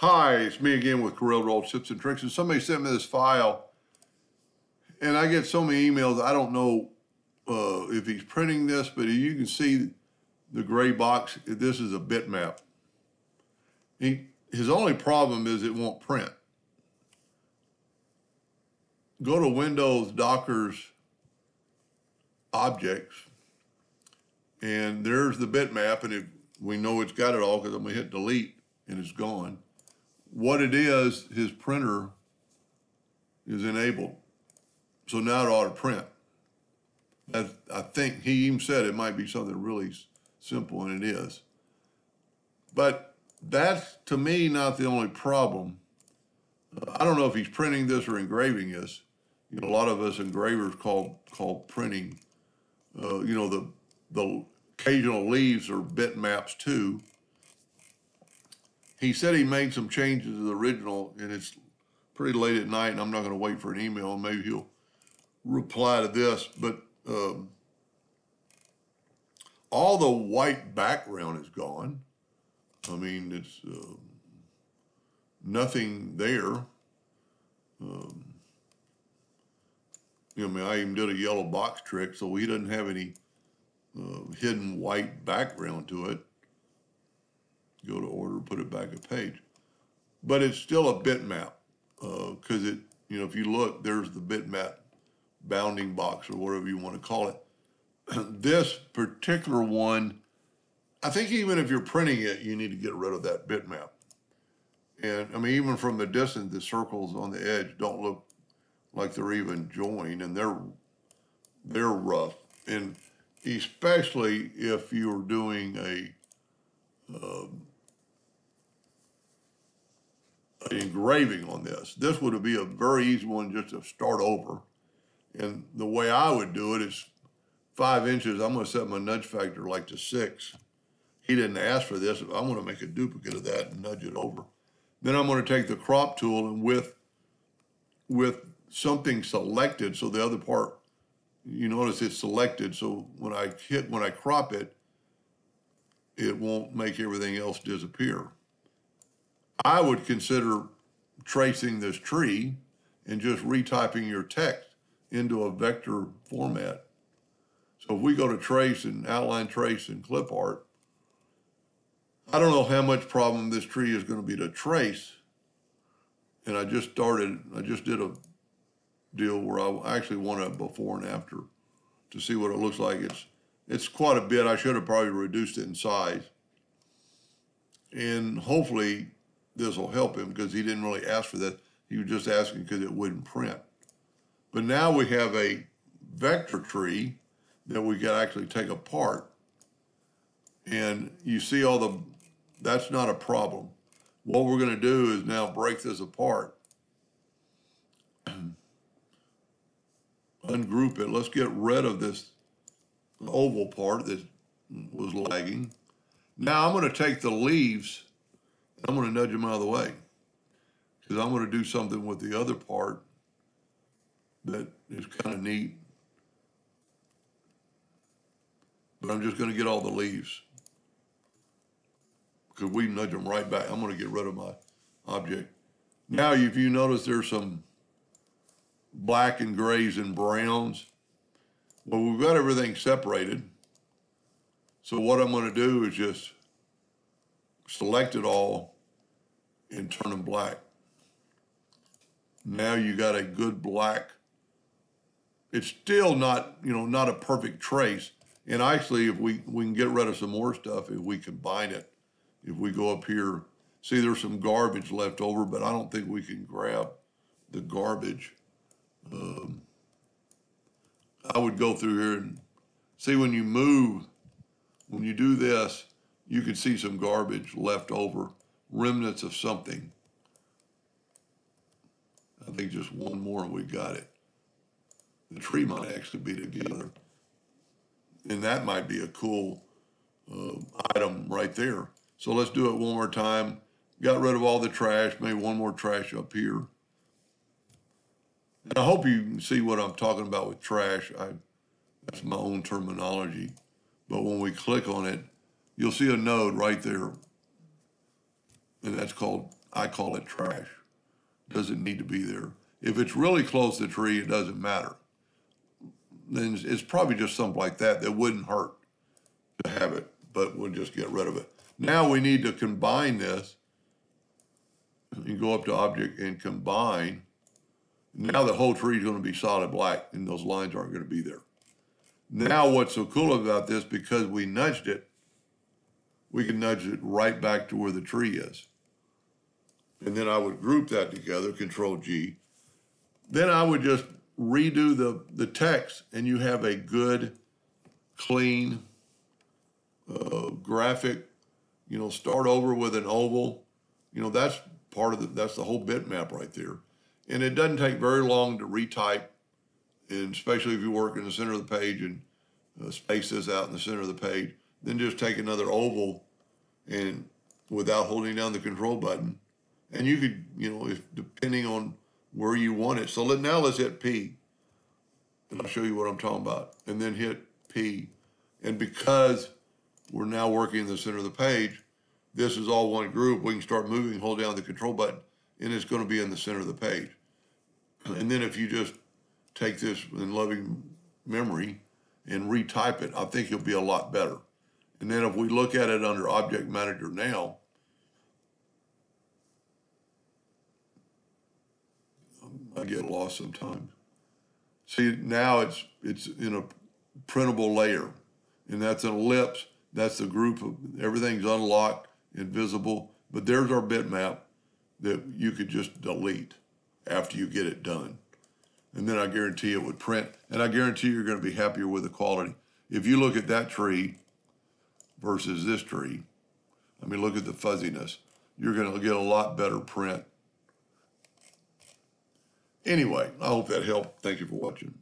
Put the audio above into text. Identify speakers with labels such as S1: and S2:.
S1: Hi, it's me again with Corel Draw Tips and Tricks. And somebody sent me this file, and I get so many emails. I don't know uh, if he's printing this, but you can see the gray box. This is a bitmap. He, his only problem is it won't print. Go to Windows Dockers Objects, and there's the bitmap, and it, we know it's got it all because I'm gonna hit delete and it's gone. What it is, his printer is enabled. So now it ought to print. That, I think he even said it might be something really simple, and it is. But that's, to me, not the only problem. Uh, I don't know if he's printing this or engraving this. You know, a lot of us engravers call, call printing, uh, you know, the, the occasional leaves are bitmaps too. He said he made some changes to the original, and it's pretty late at night, and I'm not gonna wait for an email, maybe he'll reply to this, but, um, all the white background is gone. I mean, it's, um, nothing there. Um, you know, I mean, I even did a yellow box trick, so he doesn't have any, uh, hidden white background to it. Go to order, put it back a page. But it's still a bitmap, uh, cause it, you know, if you look, there's the bitmap bounding box or whatever you wanna call it. This particular one, I think even if you're printing it, you need to get rid of that bitmap. And I mean, even from the distance, the circles on the edge don't look like they're even joined and they're, they're rough. And especially if you're doing a, an engraving on this. This would be a very easy one just to start over. And the way I would do it is five inches, I'm gonna set my nudge factor like to six. He didn't ask for this, I'm gonna make a duplicate of that and nudge it over. Then I'm gonna take the crop tool and with, with something selected, so the other part, you notice it's selected, so when I hit, when I crop it, it won't make everything else disappear. I would consider tracing this tree and just retyping your text into a vector format. So if we go to trace and outline trace and clip art, I don't know how much problem this tree is gonna be to trace. And I just started, I just did a deal where I actually want a before and after to see what it looks like. It's, it's quite a bit. I should have probably reduced it in size. And hopefully this will help him because he didn't really ask for that. He was just asking because it wouldn't print. But now we have a vector tree that we can actually take apart. And you see all the, that's not a problem. What we're gonna do is now break this apart. Ungroup it. Let's get rid of this oval part that was lagging. Now I'm gonna take the leaves, I'm gonna nudge them out of the way. Cause I'm gonna do something with the other part that is kinda neat. But I'm just gonna get all the leaves. Cause we nudge them right back. I'm gonna get rid of my object. Now, if you notice, there's some black and grays and browns. Well, we've got everything separated. So what I'm gonna do is just select it all and turn them black. Now you got a good black. It's still not, you know, not a perfect trace. And actually, if we, we can get rid of some more stuff, if we combine it, if we go up here, see there's some garbage left over, but I don't think we can grab the garbage. Um, I would go through here and see when you move, when you do this, you can see some garbage left over, remnants of something. I think just one more and we got it. The tree might actually be together. And that might be a cool uh, item right there. So let's do it one more time. Got rid of all the trash, maybe one more trash up here. And I hope you can see what I'm talking about with trash. I, that's my own terminology. But when we click on it, you'll see a node right there. And that's called I call it trash. Doesn't need to be there. If it's really close to the tree, it doesn't matter. Then it's- probably just something like that that wouldn't hurt to have it, but we'll just get rid of it. Now we need to combine this. You go up to object and combine. Now the whole tree is gonna be solid black and those lines aren't gonna be there. Now what's so cool about this, because we nudged it, we can nudge it right back to where the tree is. And then I would group that together, control G. Then I would just redo the, the text and you have a good, clean, uh, graphic, you know, start over with an oval. You know, that's part of the, that's the whole bitmap right there. And it doesn't take very long to retype, and especially if you work in the center of the page and uh, space this out in the center of the page, then just take another oval and without holding down the control button. And you could, you know, if depending on where you want it. So let, now let's hit P. And I'll show you what I'm talking about. And then hit P. And because we're now working in the center of the page, this is all one group. We can start moving, hold down the control button, and it's going to be in the center of the page. And then if you just take this in loving memory and retype it, I think you'll be a lot better. And then if we look at it under Object Manager now, I get lost sometimes. See, now it's, it's in a printable layer, and that's an ellipse. That's the group of, everything's unlocked invisible. but there's our bitmap that you could just delete after you get it done. And then I guarantee it would print, and I guarantee you're gonna be happier with the quality. If you look at that tree versus this tree, I mean, look at the fuzziness, you're gonna get a lot better print. Anyway, I hope that helped. Thank you for watching.